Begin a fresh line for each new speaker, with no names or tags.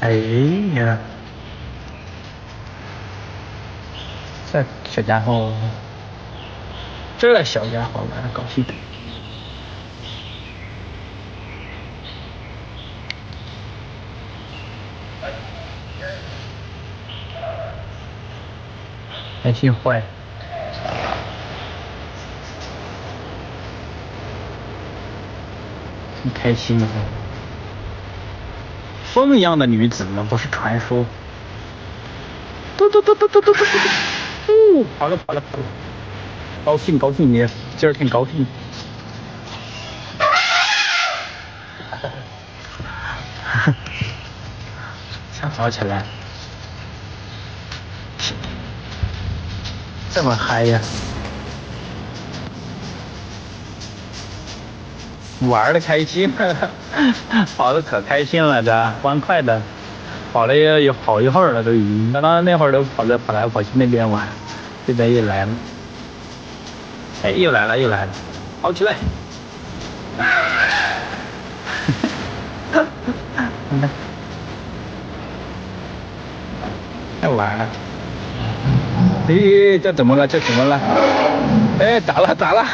哎呀，这小家伙，这小家伙玩的高兴的。开心坏。很开心啊！风一样的女子，那不是传说。嘟嘟嘟嘟嘟嘟嘟嘟，哦，跑了跑了跑了，高兴高兴你，今儿挺高兴。想跑起来，这么嗨呀！玩的开心，跑的可开心了，这欢快的，跑了有好一会儿了，都已经，刚刚那会儿都跑着跑来跑去那边玩，这边又来了，哎，又来了又来了，跑起来，太玩了，咦，这怎么了？这怎么了？哎，咋了？咋了？